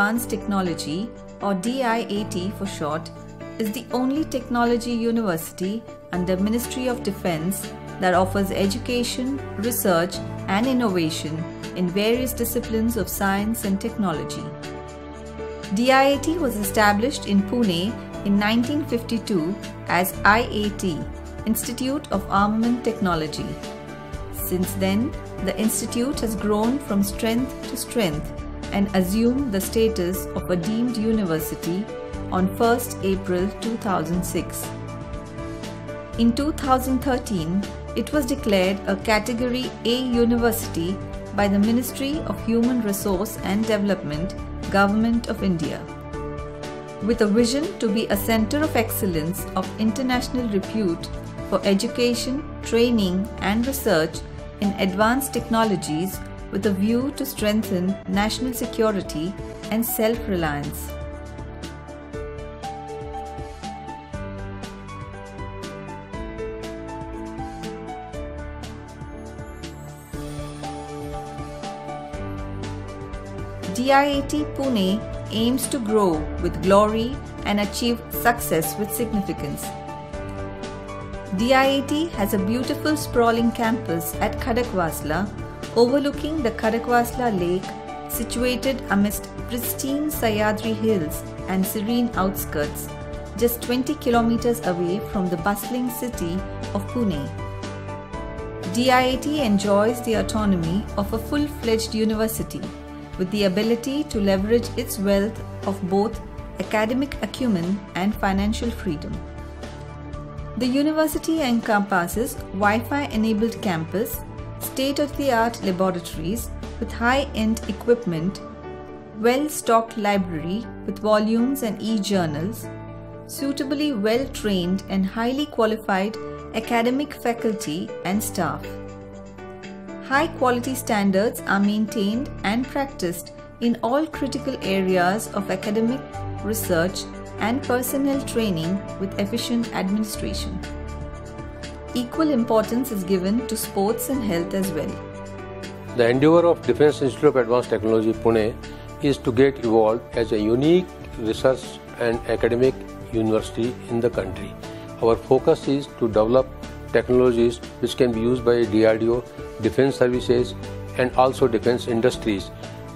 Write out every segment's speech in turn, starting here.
Advanced Technology, or DIAT for short, is the only technology university under Ministry of Defense that offers education, research, and innovation in various disciplines of science and technology. DIAT was established in Pune in 1952 as IAT, Institute of Armament Technology. Since then, the institute has grown from strength to strength and assumed the status of a deemed university on 1st April 2006. In 2013, it was declared a Category A university by the Ministry of Human Resource and Development, Government of India. With a vision to be a center of excellence of international repute for education, training, and research in advanced technologies with a view to strengthen national security and self reliance. DIAT Pune aims to grow with glory and achieve success with significance. DIAT has a beautiful sprawling campus at Khadakwasla overlooking the Khadakwasla lake situated amidst pristine Sahyadri hills and serene outskirts just 20 kilometers away from the bustling city of Pune. DIAT enjoys the autonomy of a full-fledged university with the ability to leverage its wealth of both academic acumen and financial freedom. The university encompasses Wi-Fi enabled campus, state-of-the-art laboratories with high-end equipment, well-stocked library with volumes and e-journals, suitably well-trained and highly qualified academic faculty and staff. High quality standards are maintained and practiced in all critical areas of academic research and personnel training with efficient administration. Equal importance is given to sports and health as well. The endeavor of Defence Institute of Advanced Technology Pune is to get evolved as a unique research and academic university in the country. Our focus is to develop technologies which can be used by DRDO, defense services, and also defense industries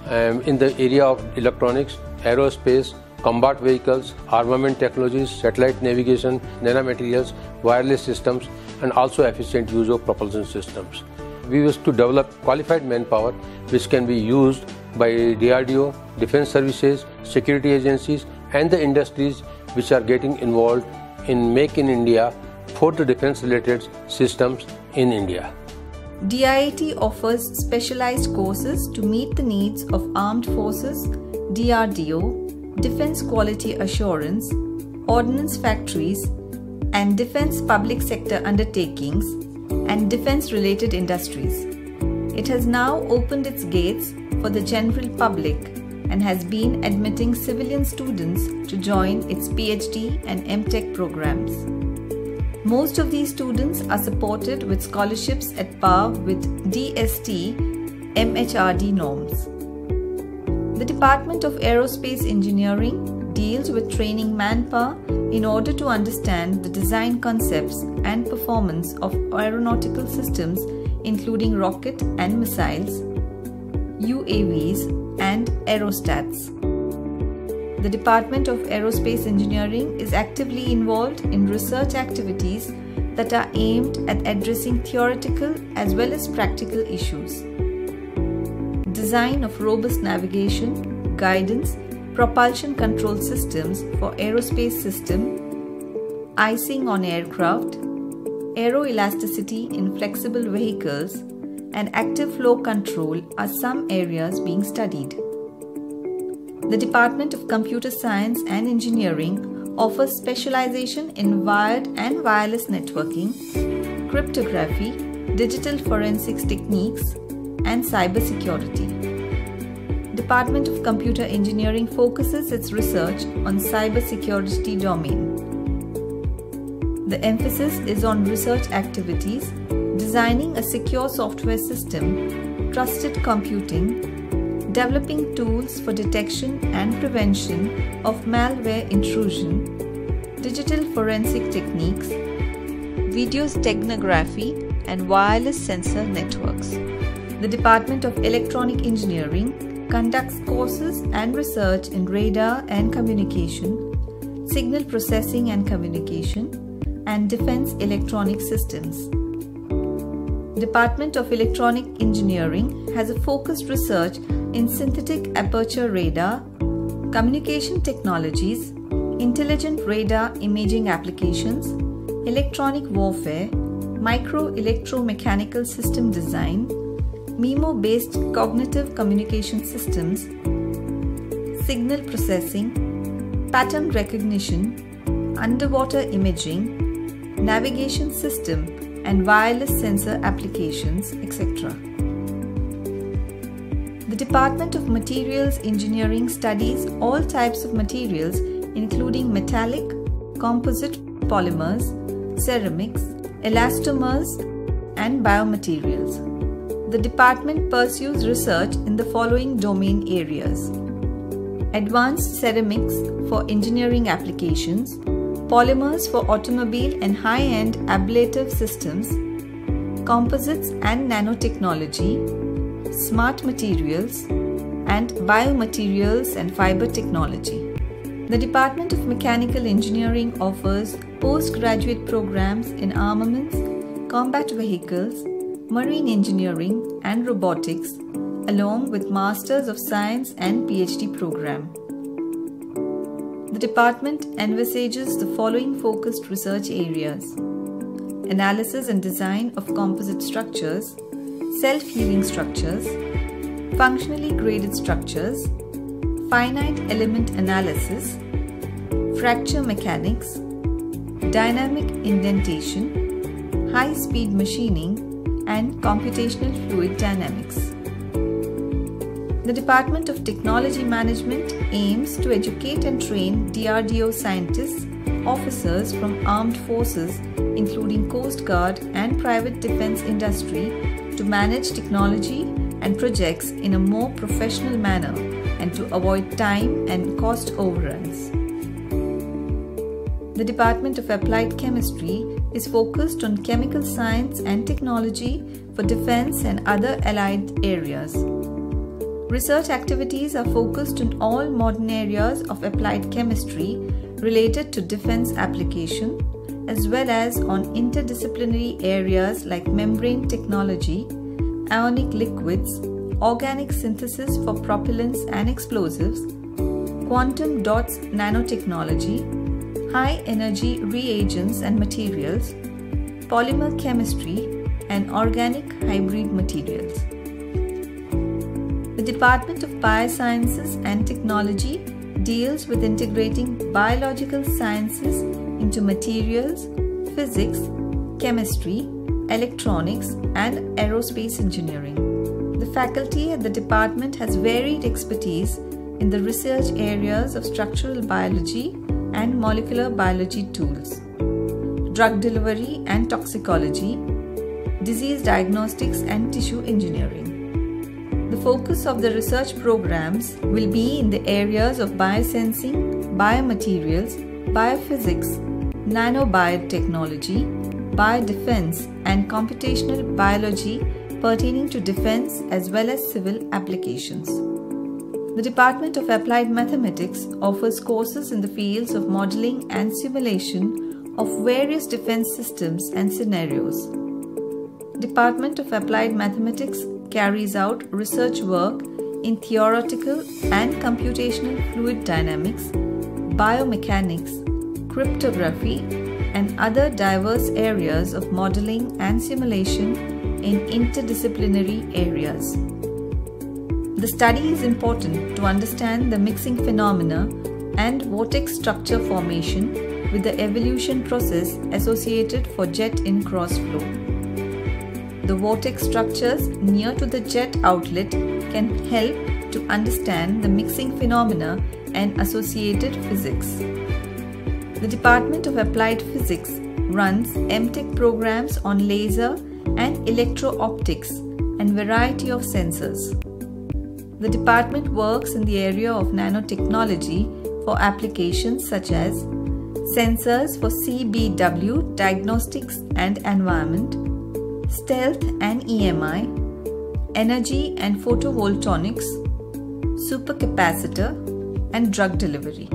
um, in the area of electronics, aerospace, combat vehicles, armament technologies, satellite navigation, nanomaterials, wireless systems, and also efficient use of propulsion systems. We wish to develop qualified manpower which can be used by DRDO, defense services, security agencies, and the industries which are getting involved in Make in India for the defense related systems in India. DIAT offers specialized courses to meet the needs of armed forces, DRDO, defense quality assurance, ordnance factories, and defense public sector undertakings and defense related industries. It has now opened its gates for the general public and has been admitting civilian students to join its PhD and MTech programs. Most of these students are supported with scholarships at par with DST MHRD norms. The Department of Aerospace Engineering deals with training manpower in order to understand the design concepts and performance of aeronautical systems including rocket and missiles, UAVs, and aerostats. The Department of Aerospace Engineering is actively involved in research activities that are aimed at addressing theoretical as well as practical issues. Design of robust navigation, guidance, propulsion control systems for aerospace system, icing on aircraft, aeroelasticity in flexible vehicles, and active flow control are some areas being studied. The Department of Computer Science and Engineering offers specialization in wired and wireless networking, cryptography, digital forensics techniques, and cybersecurity. Department of Computer Engineering focuses its research on cybersecurity domain. The emphasis is on research activities, designing a secure software system, trusted computing, developing tools for detection and prevention of malware intrusion, digital forensic techniques, video steganography, and wireless sensor networks. The Department of Electronic Engineering conducts courses and research in radar and communication, signal processing and communication, and defense electronic systems. Department of Electronic Engineering has a focused research in synthetic aperture radar, communication technologies, intelligent radar imaging applications, electronic warfare, micro electromechanical system design, MIMO based cognitive communication systems, signal processing, pattern recognition, underwater imaging, navigation system, and wireless sensor applications, etc. The Department of Materials Engineering studies all types of materials including metallic, composite polymers, ceramics, elastomers, and biomaterials. The department pursues research in the following domain areas Advanced ceramics for engineering applications, polymers for automobile and high end ablative systems, composites and nanotechnology, smart materials, and biomaterials and fiber technology. The Department of Mechanical Engineering offers postgraduate programs in armaments, combat vehicles, marine engineering, and robotics, along with Masters of Science and PhD program. The department envisages the following focused research areas analysis and design of composite structures, self healing structures, functionally graded structures, finite element analysis, fracture mechanics, dynamic indentation, high speed machining, and computational fluid dynamics. The Department of Technology Management aims to educate and train DRDO scientists, officers from armed forces, including Coast Guard and private defense industry, to manage technology and projects in a more professional manner and to avoid time and cost overruns. The Department of Applied Chemistry is focused on chemical science and technology for defense and other allied areas. Research activities are focused on all modern areas of applied chemistry related to defense application, as well as on interdisciplinary areas like membrane technology, ionic liquids, organic synthesis for propellants and explosives, quantum dots nanotechnology, high energy reagents and materials, polymer chemistry, and organic hybrid materials. The Department of Biosciences and Technology deals with integrating biological sciences into materials, physics, chemistry, electronics, and aerospace engineering. The faculty at the department has varied expertise in the research areas of structural biology and molecular biology tools, drug delivery and toxicology, disease diagnostics and tissue engineering. The focus of the research programs will be in the areas of biosensing, biomaterials, biophysics, nanobiotechnology, biodefense, and computational biology pertaining to defense as well as civil applications. The Department of Applied Mathematics offers courses in the fields of modeling and simulation of various defense systems and scenarios. Department of Applied Mathematics carries out research work in theoretical and computational fluid dynamics, biomechanics, cryptography, and other diverse areas of modeling and simulation in interdisciplinary areas. The study is important to understand the mixing phenomena and vortex structure formation with the evolution process associated for jet in cross flow. The vortex structures near to the jet outlet can help to understand the mixing phenomena and associated physics. The Department of Applied Physics runs MTech programs on laser and electro-optics and variety of sensors. The department works in the area of nanotechnology for applications such as sensors for CBW, diagnostics and environment, stealth and EMI, energy and photovoltaics, supercapacitor, and drug delivery.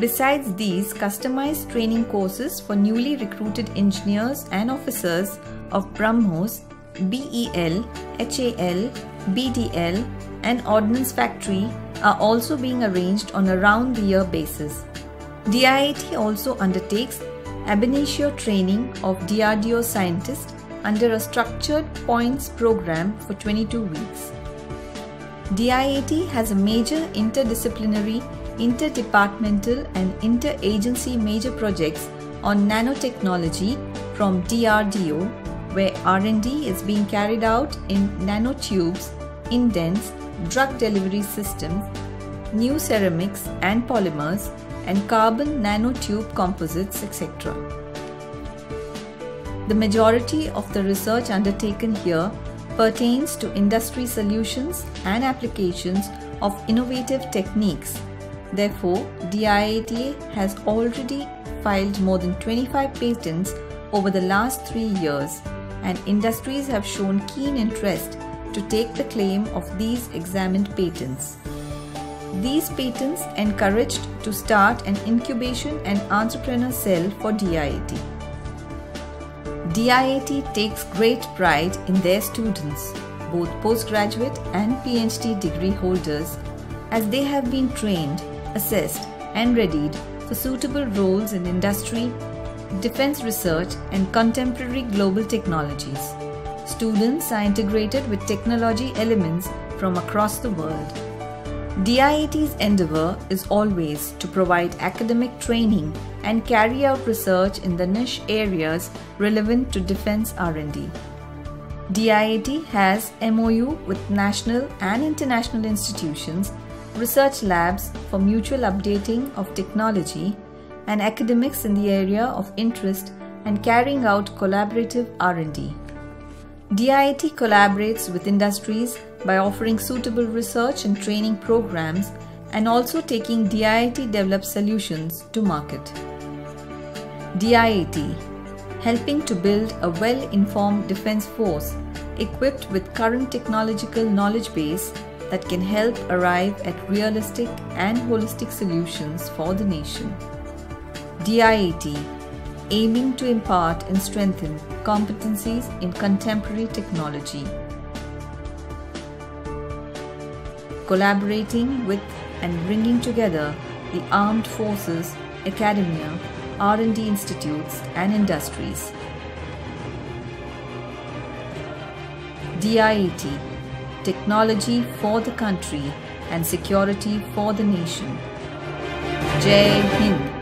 Besides these, customized training courses for newly recruited engineers and officers of BrahMos, BEL, HAL, BDL, and Ordnance Factory are also being arranged on a round the year basis. DIAT also undertakes ab initio training of DRDO scientists under a structured points program for 22 weeks. DIAT has a major interdisciplinary, interdepartmental and interagency major projects on nanotechnology from DRDO where R&D is being carried out in nanotubes, indents, drug delivery systems, new ceramics and polymers and carbon nanotube composites etc. The majority of the research undertaken here pertains to industry solutions and applications of innovative techniques. Therefore, DIAT has already filed more than 25 patents over the last three years, and industries have shown keen interest to take the claim of these examined patents. These patents encouraged to start an incubation and entrepreneur cell for DIAT. DIAT takes great pride in their students, both postgraduate and PhD degree holders, as they have been trained, assessed, and readied for suitable roles in industry, defense research, and contemporary global technologies. Students are integrated with technology elements from across the world. DIAT's endeavor is always to provide academic training and carry out research in the niche areas relevant to defense R&D. DIAT has MOU with national and international institutions, research labs for mutual updating of technology, and academics in the area of interest and carrying out collaborative R&D. DIAT collaborates with industries by offering suitable research and training programs and also taking DIAT developed solutions to market. DIAT helping to build a well-informed defense force equipped with current technological knowledge base that can help arrive at realistic and holistic solutions for the nation. DIAT aiming to impart and strengthen competencies in contemporary technology collaborating with and bringing together the armed forces, academia, R&D institutes and industries. DIAT Technology for the country and security for the nation. Jai Hind